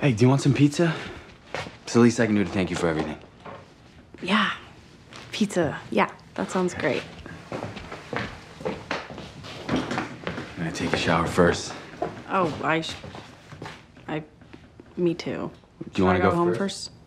Hey, do you want some pizza? It's the least I can do to thank you for everything. Yeah. Pizza. Yeah, that sounds great. I'm gonna take a shower first. Oh, I. I. Me too. Do you want to go, go, home first? first?